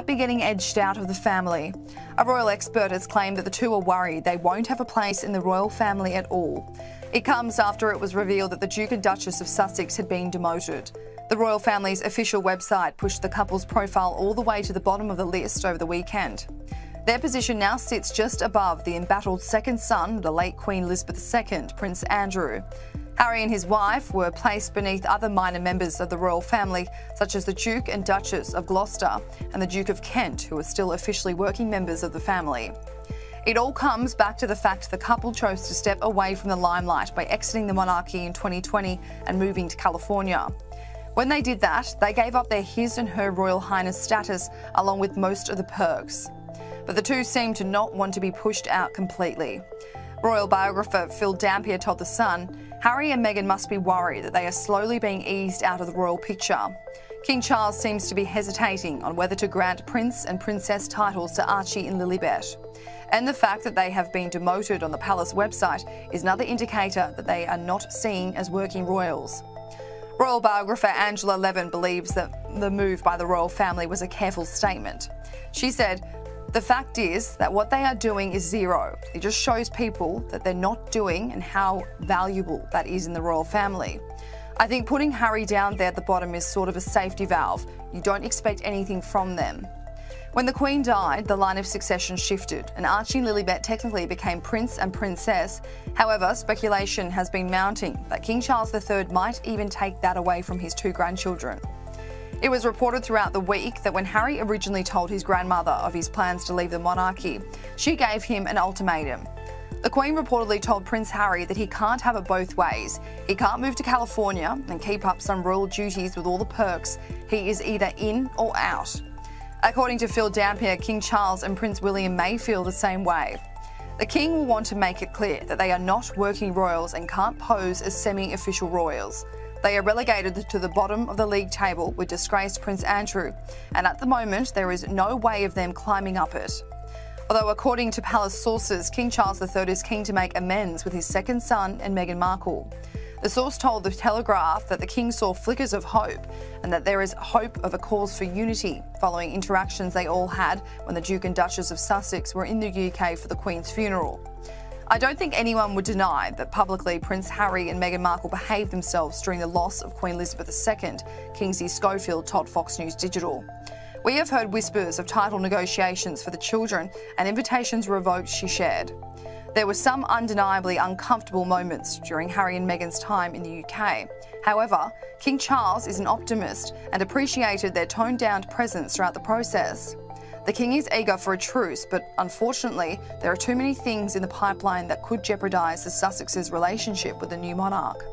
might be getting edged out of the family. A royal expert has claimed that the two are worried they won't have a place in the royal family at all. It comes after it was revealed that the Duke and Duchess of Sussex had been demoted. The royal family's official website pushed the couple's profile all the way to the bottom of the list over the weekend. Their position now sits just above the embattled second son, the late Queen Elizabeth II, Prince Andrew. Harry and his wife were placed beneath other minor members of the royal family, such as the Duke and Duchess of Gloucester and the Duke of Kent, who are still officially working members of the family. It all comes back to the fact the couple chose to step away from the limelight by exiting the monarchy in 2020 and moving to California. When they did that, they gave up their His and Her Royal Highness status along with most of the perks. But the two seem to not want to be pushed out completely. Royal biographer Phil Dampier told The Sun Harry and Meghan must be worried that they are slowly being eased out of the royal picture. King Charles seems to be hesitating on whether to grant prince and princess titles to Archie and Lilibet. And the fact that they have been demoted on the palace website is another indicator that they are not seen as working royals. Royal biographer Angela Levin believes that the move by the royal family was a careful statement. She said, the fact is that what they are doing is zero. It just shows people that they're not doing and how valuable that is in the royal family. I think putting Harry down there at the bottom is sort of a safety valve. You don't expect anything from them. When the Queen died, the line of succession shifted, and Archie and Lilibet technically became Prince and Princess. However, speculation has been mounting that King Charles III might even take that away from his two grandchildren. It was reported throughout the week that when Harry originally told his grandmother of his plans to leave the monarchy, she gave him an ultimatum. The Queen reportedly told Prince Harry that he can't have it both ways. He can't move to California and keep up some royal duties with all the perks. He is either in or out. According to Phil Dampier, King Charles and Prince William may feel the same way. The King will want to make it clear that they are not working royals and can't pose as semi official royals. They are relegated to the bottom of the league table with disgraced Prince Andrew, and at the moment there is no way of them climbing up it. Although, according to palace sources, King Charles III is keen to make amends with his second son and Meghan Markle. The source told The Telegraph that the King saw flickers of hope and that there is hope of a cause for unity following interactions they all had when the Duke and Duchess of Sussex were in the UK for the Queen's funeral. I don't think anyone would deny that publicly Prince Harry and Meghan Markle behaved themselves during the loss of Queen Elizabeth II, Kinsey Schofield told Fox News Digital. We have heard whispers of title negotiations for the children and invitations revoked, she shared. There were some undeniably uncomfortable moments during Harry and Meghan's time in the UK. However, King Charles is an optimist and appreciated their toned down presence throughout the process. The King is eager for a truce, but unfortunately, there are too many things in the pipeline that could jeopardise the Sussexes' relationship with the new monarch.